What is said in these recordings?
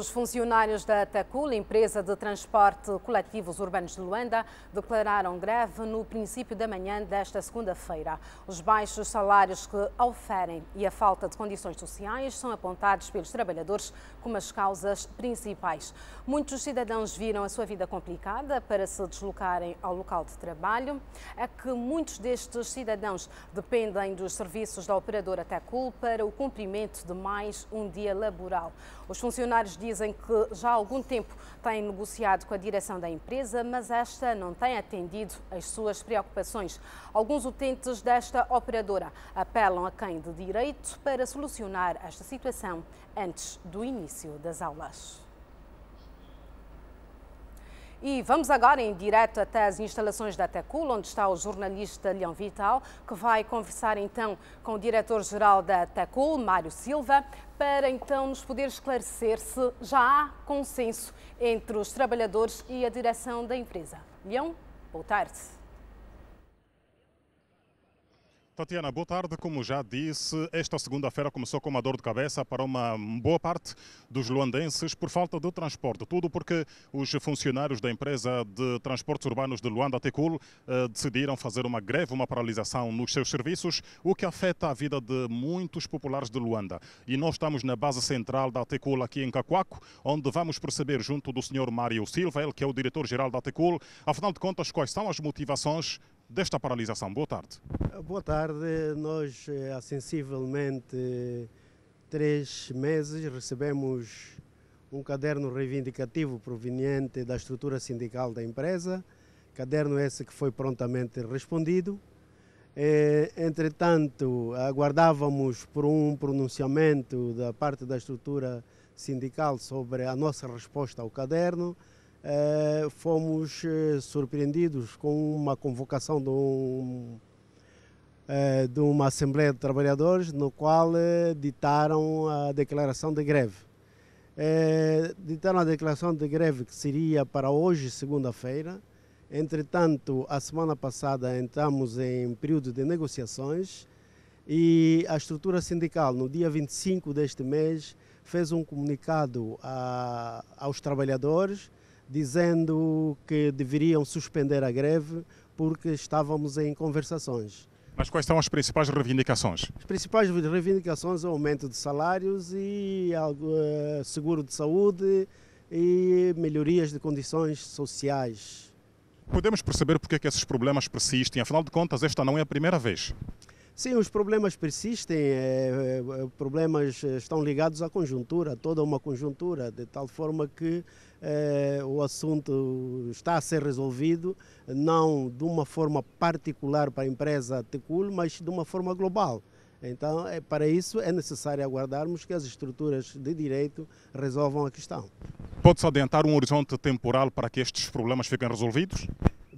Os funcionários da TACUL, empresa de transporte coletivos urbanos de Luanda, declararam greve no princípio da manhã desta segunda-feira. Os baixos salários que oferem e a falta de condições sociais são apontados pelos trabalhadores como as causas principais. Muitos cidadãos viram a sua vida complicada para se deslocarem ao local de trabalho. É que muitos destes cidadãos dependem dos serviços da operadora TACUL para o cumprimento de mais um dia laboral. Os funcionários dizem que já há algum tempo têm negociado com a direção da empresa, mas esta não tem atendido às suas preocupações. Alguns utentes desta operadora apelam a quem de direito para solucionar esta situação antes do início das aulas. E vamos agora em direto até as instalações da Tecul, onde está o jornalista Leão Vital, que vai conversar então com o diretor-geral da Tecul, Mário Silva, para então nos poder esclarecer se já há consenso entre os trabalhadores e a direção da empresa. Leão, boa tarde. Tatiana, boa tarde. Como já disse, esta segunda-feira começou com uma dor de cabeça para uma boa parte dos luandenses por falta de transporte. Tudo porque os funcionários da empresa de transportes urbanos de Luanda, Tecul, eh, decidiram fazer uma greve, uma paralisação nos seus serviços, o que afeta a vida de muitos populares de Luanda. E nós estamos na base central da Tecul aqui em Cacoaco, onde vamos perceber junto do senhor Mário Silva, ele que é o diretor-geral da Tecul, afinal de contas, quais são as motivações desta paralisação. Boa tarde. Boa tarde. Nós, eh, há sensivelmente três meses, recebemos um caderno reivindicativo proveniente da estrutura sindical da empresa, caderno esse que foi prontamente respondido. Eh, entretanto, aguardávamos por um pronunciamento da parte da estrutura sindical sobre a nossa resposta ao caderno. Eh, fomos eh, surpreendidos com uma convocação de, um, eh, de, uma Assembleia de Trabalhadores, no qual ditaram a declaração de greve. ditaram a declaração de greve que seria para hoje, segunda-feira. Entretanto, a semana passada entramos em período de negociações e a estrutura sindical, no dia 25 deste mês, fez um comunicado a, aos trabalhadores dizendo que deveriam suspender a greve porque estávamos em conversações. Mas quais são as principais reivindicações? As principais reivindicações são aumento de salários e uh, seguro de saúde e melhorias de condições sociais. Podemos perceber porque é que esses problemas persistem? Afinal de contas, esta não é a primeira vez. Sim, os problemas persistem, é, é, problemas estão ligados à conjuntura, toda uma conjuntura, de tal forma que é, o assunto está a ser resolvido, não de uma forma particular para a empresa Tecul, mas de uma forma global. Então, é, para isso é necessário aguardarmos que as estruturas de direito resolvam a questão. Pode-se adiantar um horizonte temporal para que estes problemas fiquem resolvidos?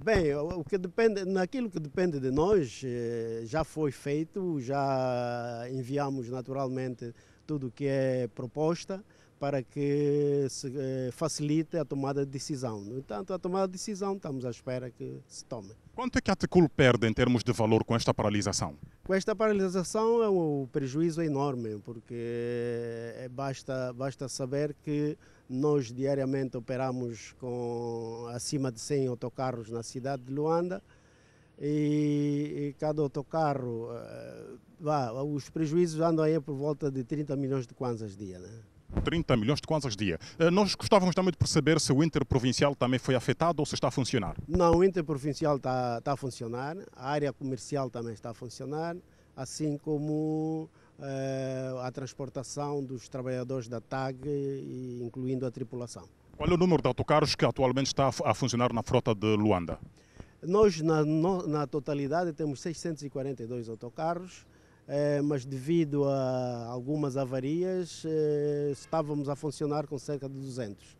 Bem, o que depende, naquilo que depende de nós, eh, já foi feito, já enviamos naturalmente tudo o que é proposta para que se eh, facilite a tomada de decisão. No entanto, a tomada de decisão estamos à espera que se tome. Quanto é que a Tecul perde em termos de valor com esta paralisação? Com esta paralisação é um prejuízo enorme, porque eh, basta, basta saber que nós diariamente operamos com acima de 100 autocarros na cidade de Luanda e, e cada autocarro, uh, os prejuízos andam aí por volta de 30 milhões de kwanzas dia. Né? 30 milhões de kwanzas dia. Uh, nós gostávamos também de perceber se o interprovincial também foi afetado ou se está a funcionar. Não, o interprovincial está, está a funcionar, a área comercial também está a funcionar, assim como a transportação dos trabalhadores da TAG, incluindo a tripulação. Qual é o número de autocarros que atualmente está a funcionar na frota de Luanda? Nós, na, na totalidade, temos 642 autocarros, eh, mas devido a algumas avarias, eh, estávamos a funcionar com cerca de 200.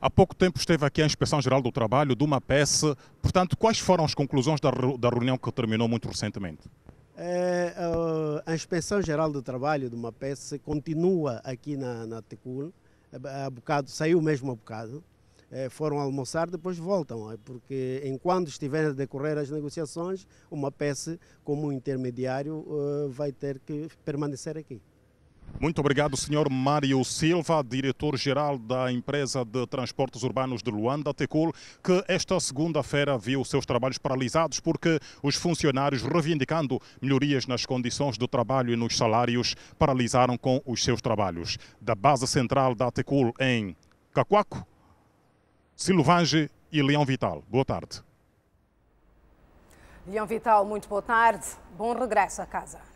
Há pouco tempo esteve aqui a Inspeção Geral do Trabalho, do MAPES. Portanto, quais foram as conclusões da, da reunião que terminou muito recentemente? É, a Inspeção Geral do Trabalho de uma peça continua aqui na, na Tecul, a bocado, saiu mesmo a bocado, é, foram almoçar, depois voltam, é, porque enquanto estiverem a decorrer as negociações, uma peça como intermediário vai ter que permanecer aqui. Muito obrigado, Sr. Mário Silva, diretor-geral da empresa de transportes urbanos de Luanda, Tecul, que esta segunda-feira viu seus trabalhos paralisados porque os funcionários, reivindicando melhorias nas condições de trabalho e nos salários, paralisaram com os seus trabalhos. Da base central da Tecul em Cacuaco, Silvange e Leão Vital. Boa tarde. Leão Vital, muito boa tarde. Bom regresso a casa.